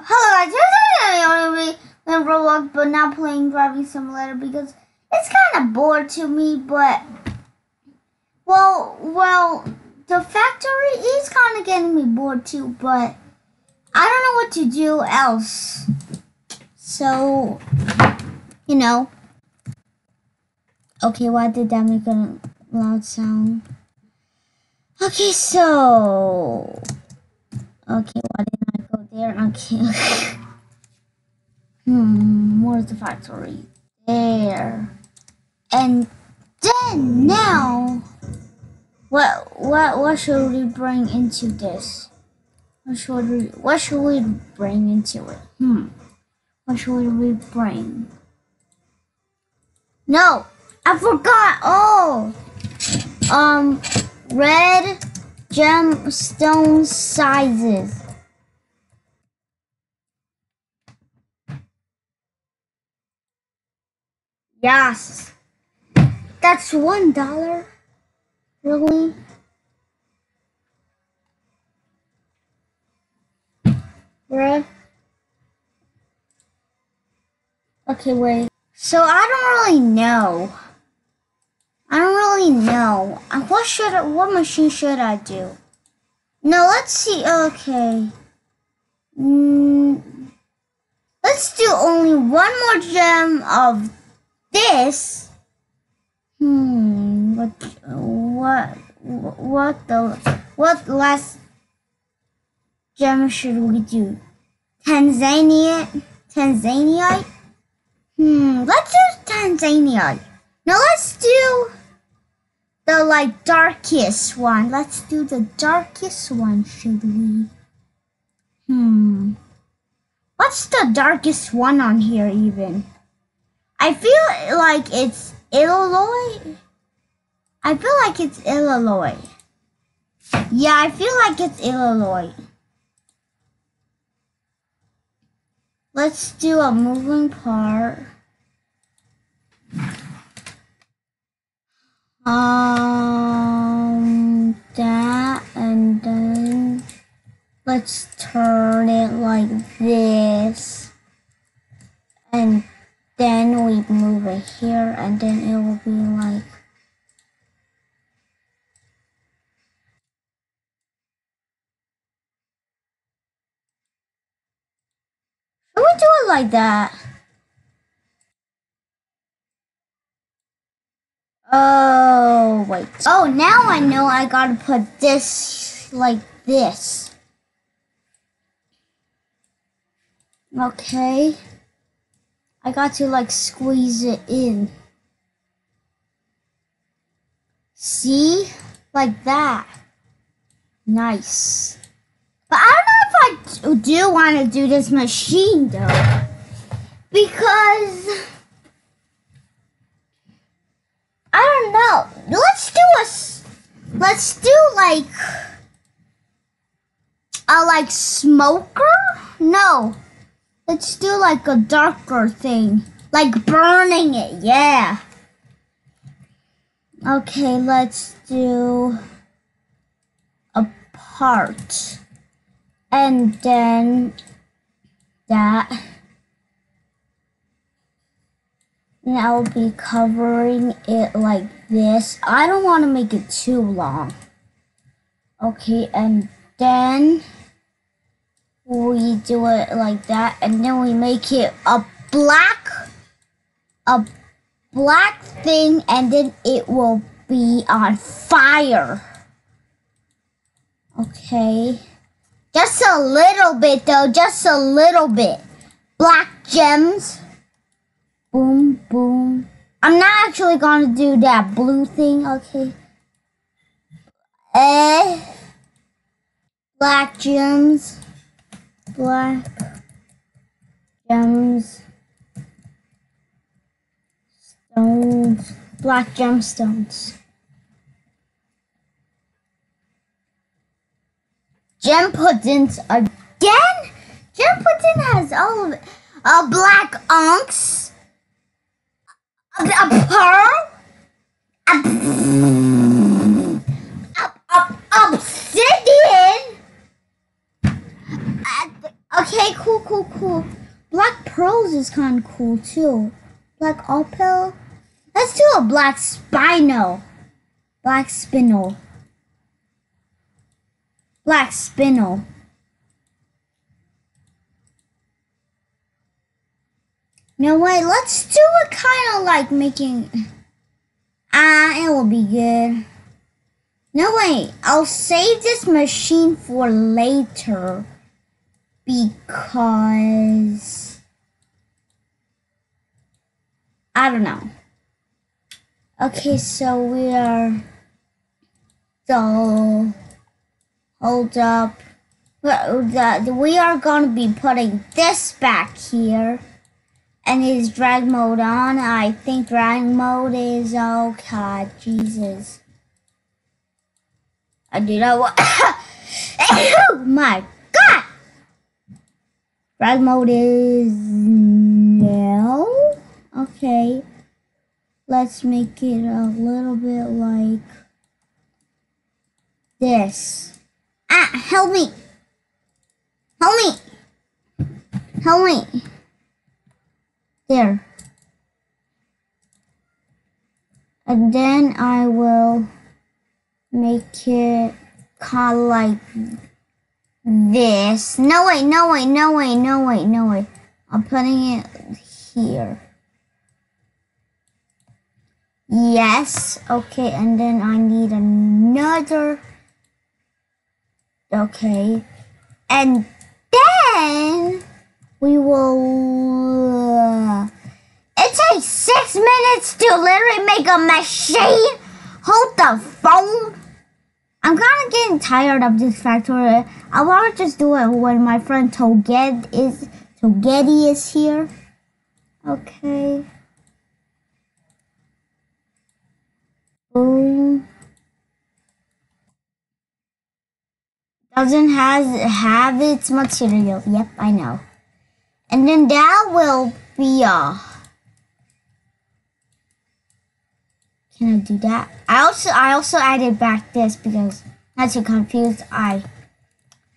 hello guys, I'm in Roblox, but not playing Driving Simulator because it's kind of bored to me. But well, well, the factory is kind of getting me bored too. But I don't know what to do else. So, you know. Okay, why did that make a loud sound? Okay, so. Okay, why there? Okay. hmm, where's the factory? There. And then now, what what what should we bring into this? What should we what should we bring into it? Hmm. What should we bring? No, I forgot. Oh, um, red gemstone sizes. Yes. That's one dollar. Really? Right? Okay, wait. So I don't really know. I don't really know. Uh, What should I, what machine should I do? No, let's see. Okay. Mm, let's do only one more gem of this. Hmm. What? What? What the? What last gem should we do? Tanzania. Tanzania. Hmm. Let's do Tanzania. Now let's do the like darkest one. Let's do the darkest one, should we? Hmm. What's the darkest one on here even? I feel like it's Illinois. I feel like it's Illinois. Yeah, I feel like it's Illinois. Let's do a moving part. Um, that and then let's turn it like this. And then we move it here and then it will be like we do it like that? Oh, wait. Oh, now I know I gotta put this like this. Okay. I got to like squeeze it in. See? Like that. Nice. But I don't know if I do want to do this machine though. Because I don't know. Let's do a let's do like a like smoker? No. Let's do like a darker thing. Like burning it, yeah. Okay, let's do a part. And then that. And I'll be covering it like this. I don't want to make it too long. Okay, and then we do it like that and then we make it a black a black thing and then it will be on fire. Okay. Just a little bit though just a little bit. Black gems. Boom boom. I'm not actually gonna do that blue thing okay? Eh? Black gems black gems stones black gemstones. Gem puddings again? Gem pudding has all of it. A black onks a, a pearl? A, a, a, obsidian uh, okay, Okay, cool, cool. Black pearls is kind of cool too. Black opal. Let's do a black spinel. Black spinel. Black spinel. No way, let's do it kind of like making. Ah, it will be good. No way, I'll save this machine for later because I don't know. Okay, so we are so hold up. We are gonna be putting this back here. And is drag mode on? I think drag mode is god, Jesus. I do not Oh my! Drag mode is no. Okay. Let's make it a little bit like this. Ah, help me! Help me! Help me! There. And then I will make it kind of like this. No way, no way, no way, no way, no way. I'm putting it here. Yes, okay, and then I need another. Okay, and then we will. Uh, it takes six minutes to literally make a machine. Hold the phone. I'm kind of getting tired of this factory. I want to just do it when my friend Toged is Togedi is here. Okay. Boom. Doesn't has have its material. Yep, I know. And then that will be a. Can I do that? I also I also added back this because not too confused. I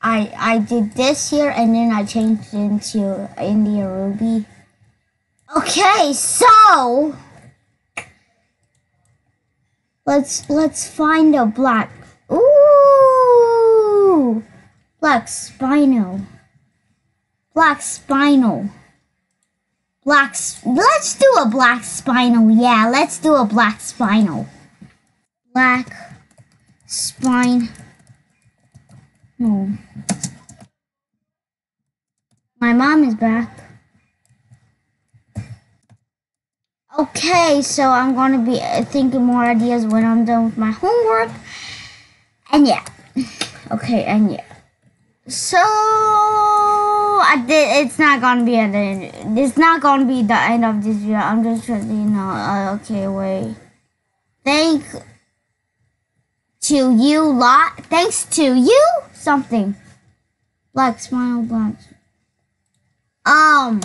I I did this here and then I changed into India Ruby. Okay, so let's let's find a black. Ooh, black spino. Black spinel. Black. Let's do a black spinel. Yeah, let's do a black spinel. Black spine. No. My mom is back. Okay, so I'm going to be uh, thinking more ideas when I'm done with my homework. And yeah. Okay, and yeah. So I did. It's not gonna be at the end. It's not gonna be the end of this video. I'm just trying to, you know. Uh, okay, wait. Thank to you lot. Thanks to you something. Black smile black. Um.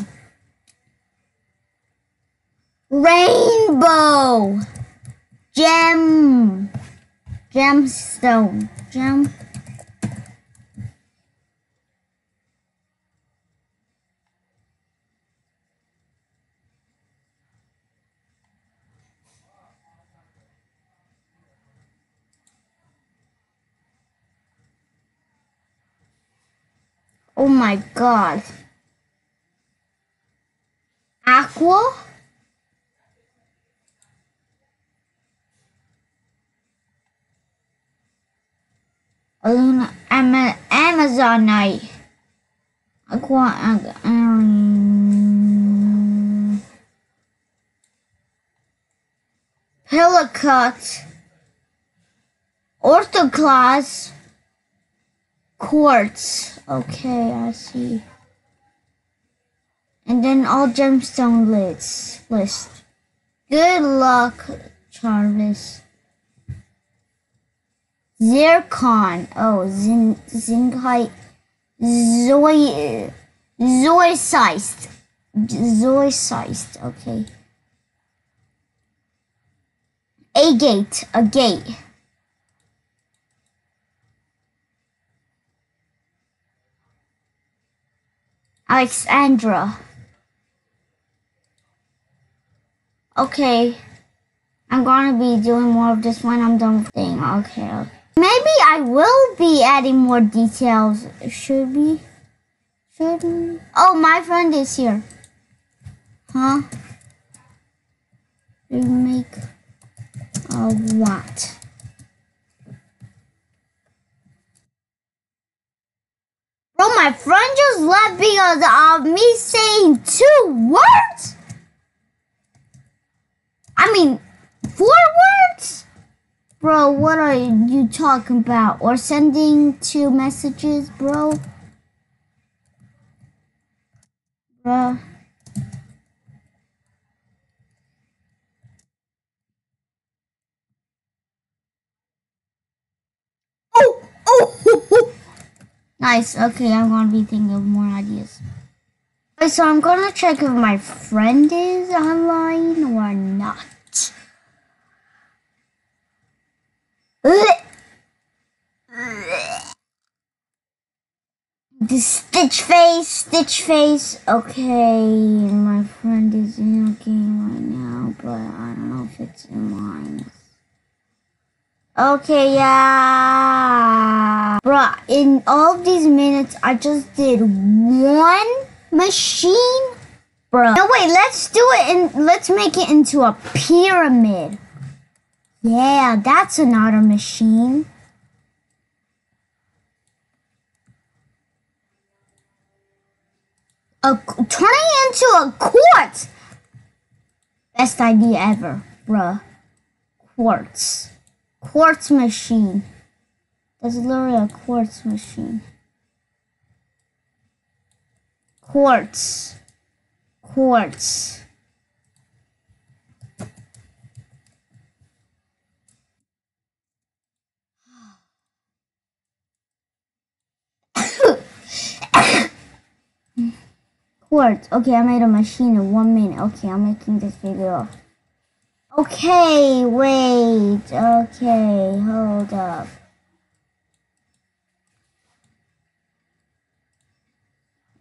Rainbow. Gem. Gemstone. Gem. Oh my god. Aqua? Ama, Amazonite. Aqua, um, Pelicut. Orthoclase. Quartz. Oh. Okay, I see. And then all gemstone lists list. Good luck, Jarvis. Zircon. Oh, zin zincite. Zoy. Zoicized. Zoicized. Okay. Agate. A gate. Alexandra. Okay. I'm gonna be doing more of this when I'm done thing. Okay, okay. Maybe I will be adding more details. Should we? Should we? Oh, my friend is here. Huh? Remake of what? Bro, my friend just left because of me saying two words? I mean, four words? Bro, what are you talking about? Or sending two messages, bro? Bro. Oh, oh, nice. Okay, I'm gonna be thinking of more ideas. Okay, so I'm gonna check if my friend is online or not. The Stitch face, Stitch face. Okay, my friend is in a game right now, but I don't know if it's in mine. Okay, yeah. Bruh, in all of these minutes, I just did one machine. Bruh. No, wait, let's do it and let's make it into a pyramid. Yeah, that's another machine. A, turning into a quartz. Best idea ever, bruh. Quartz. Quartz machine. That's literally a quartz machine. Quartz. Quartz. Quartz. Okay, I made a machine in one minute. Okay, I'm making this video. Okay, wait. Okay, hold up.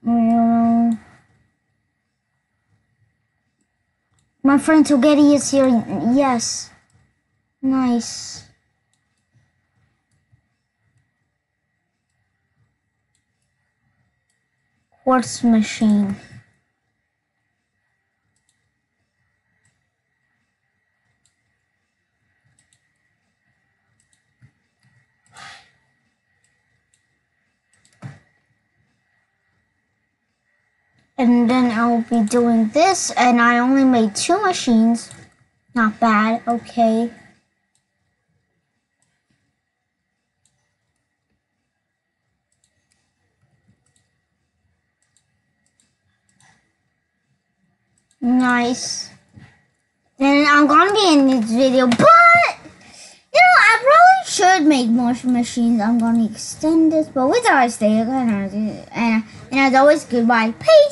My friend Togetti is here. Yes. Nice. Quartz machine. And then I'll be doing this and I only made two machines. Not bad okay. Nice. Then I'm gonna be in this video but you know I probably should make more machines. I'm gonna extend this but with our stay and, and as always goodbye. Peace